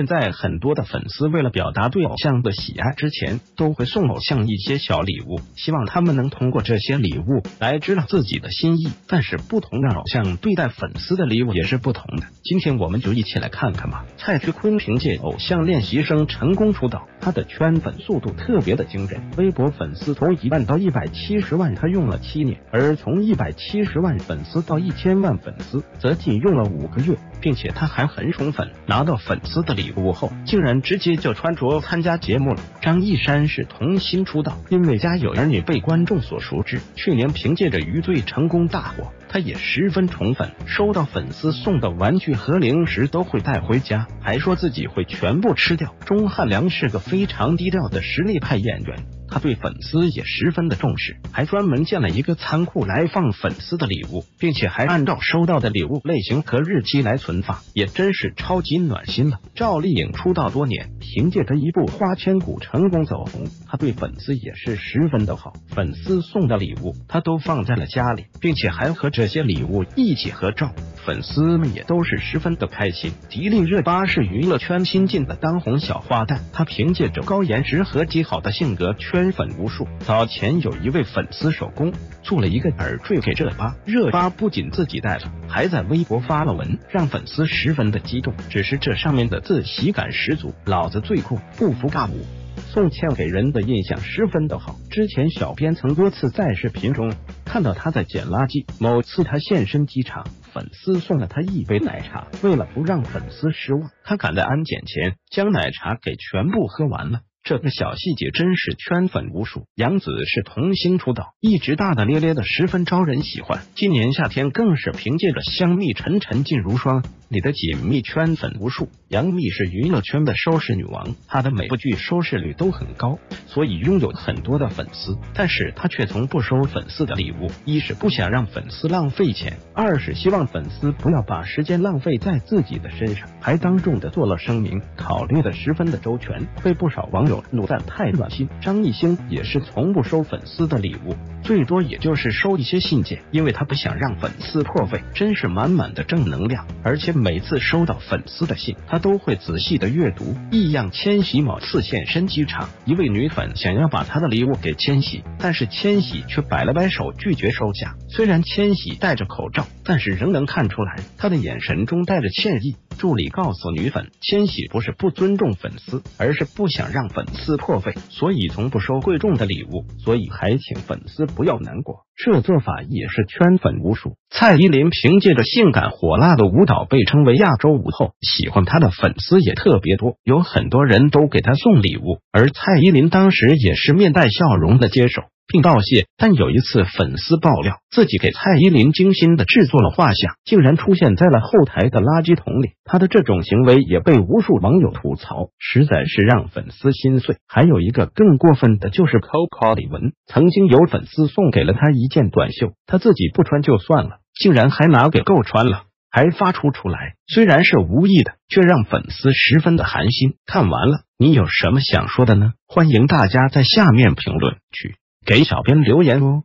现在很多的粉丝为了表达对偶像的喜爱，之前都会送偶像一些小礼物，希望他们能通过这些礼物来知道自己的心意。但是不同的偶像对待粉丝的礼物也是不同的。今天我们就一起来看看吧。蔡徐坤凭借《偶像练习生》成功出道，他的圈粉速度特别的惊人，微博粉丝从一万到一百七十万，他用了七年；而从一百七十万粉丝到一千万粉丝，则仅用了五个月，并且他还很宠粉，拿到粉丝的礼后，竟然直接就穿着参加节目了。张一山是童星出道，因为家有儿女被观众所熟知，去年凭借着《余罪》成功大火。他也十分宠粉，收到粉丝送的玩具和零食都会带回家，还说自己会全部吃掉。钟汉良是个非常低调的实力派演员，他对粉丝也十分的重视，还专门建了一个仓库来放粉丝的礼物，并且还按照收到的礼物类型和日期来存放，也真是超级暖心了。赵丽颖出道多年，凭借着一部《花千骨》成功走红，她对粉丝也是十分的好，粉丝送的礼物她都放在了家里，并且还和这些礼物一起合照，粉丝们也都是十分的开心。迪丽热巴是娱乐圈新晋的当红小花旦，她凭借着高颜值和极好的性格圈粉无数。早前有一位粉丝手工做了一个耳坠给热巴，热巴不仅自己戴了，还在微博发了文，让粉丝十分的激动。只是这上面的字喜感十足，老子最酷，不服尬舞。宋茜给人的印象十分的好，之前小编曾多次在视频中看到她在捡垃圾。某次她现身机场，粉丝送了她一杯奶茶，为了不让粉丝失望，她赶在安检前将奶茶给全部喝完了。这个小细节真是圈粉无数。杨紫是童星出道，一直大大咧咧的，十分招人喜欢。今年夏天更是凭借着《香蜜沉沉烬如霜》里的紧密圈粉无数。杨幂是娱乐圈的收视女王，她的每部剧收视率都很高，所以拥有很多的粉丝。但是她却从不收粉丝的礼物，一是不想让粉丝浪费钱，二是希望粉丝不要把时间浪费在自己的身上，还当众的做了声明，考虑的十分的周全，被不少网友。怒赞太暖心，张艺兴也是从不收粉丝的礼物，最多也就是收一些信件，因为他不想让粉丝破费，真是满满的正能量。而且每次收到粉丝的信，他都会仔细的阅读。异样千玺某次现身机场，一位女粉想要把她的礼物给千玺，但是千玺却摆了摆手拒绝收下。虽然千玺戴着口罩，但是仍能看出来他的眼神中带着歉意。助理告诉女粉，千玺不是不尊重粉丝，而是不想让粉丝破费，所以从不收贵重的礼物，所以还请粉丝不要难过。这做法也是圈粉无数。蔡依林凭借着性感火辣的舞蹈被称为亚洲舞后，喜欢她的粉丝也特别多，有很多人都给她送礼物，而蔡依林当时也是面带笑容的接受。并道谢，但有一次粉丝爆料自己给蔡依林精心的制作了画像，竟然出现在了后台的垃圾桶里。他的这种行为也被无数网友吐槽，实在是让粉丝心碎。还有一个更过分的，就是 Coco 李玟，曾经有粉丝送给了他一件短袖，他自己不穿就算了，竟然还拿给够穿了，还发出出来。虽然是无意的，却让粉丝十分的寒心。看完了，你有什么想说的呢？欢迎大家在下面评论区。给小编留言哦。